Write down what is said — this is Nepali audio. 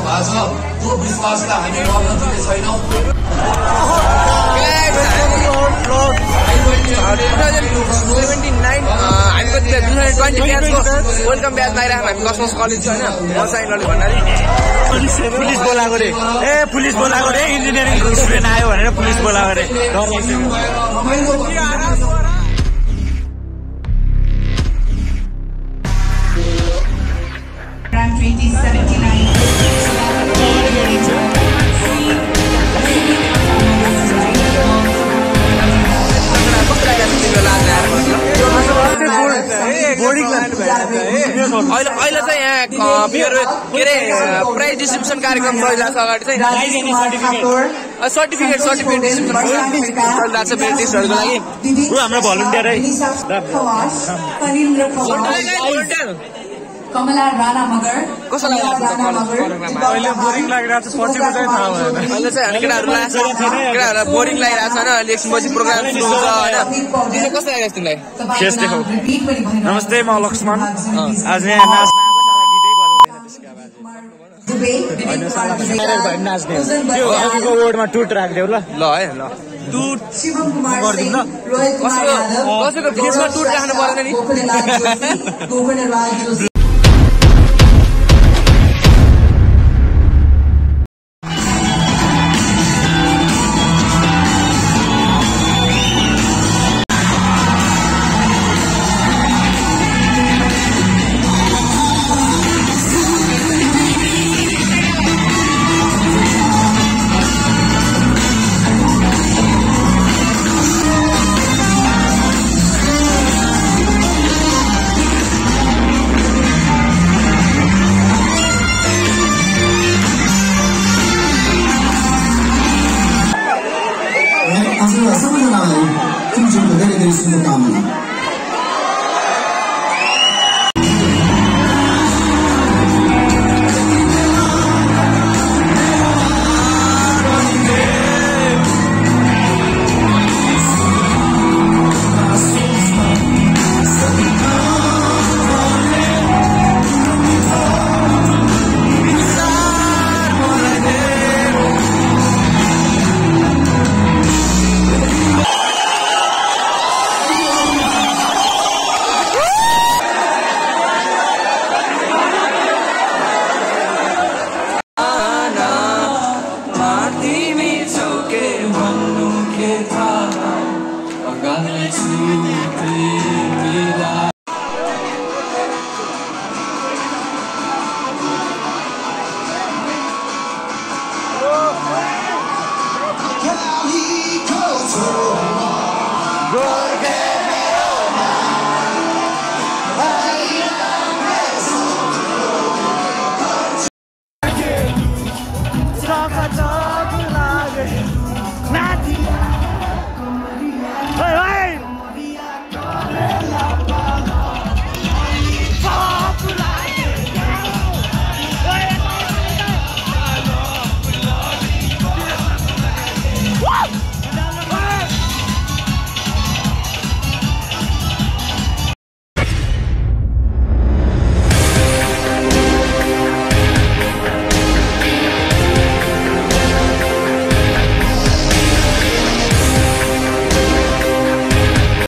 गर्नु भएको छ। त्यो विश्वासलाई हामी गर्न दिने छैनौँ पुलिस अहिले अहिले चाहिँ यहाँ मेरो के अरे प्राइज डिस्ट्रिब्युसन कार्यक्रम चलिरहेको छ अगाडि चाहिँ। सर्टिफिकेट सर्टिफिकेट डिस्ट्रिब्युसन चलिरहेको छ मेरो टेस्टहरूको लागि। हाम्रो भलुन्टियर. कमला राणा मगर कस्तो लागिरहेको छ बोरिङ लागिरहेको छ पछिको चाहिँ थाहा भएन अहिले चाहिँ हामी केटाहरूलाई केटाहरूलाई बोरिङ लागिरहेको छ होइन प्रोग्राम सुरु हुन्छ होइन कस्तो लागिरहेको छ तिमीलाई फेस नमस्ते म लक्ष्मण। आज यहाँ नाच्ने वर्डमा टुट राखिदेऊ ल ल है ल शिवम कुमार गरिदिउँ सिंह, ल। रोहित कुमार कसैको यादव, कसैको फेसमा टुट राख्नु पर्दैन नि 公的大门。Yeah.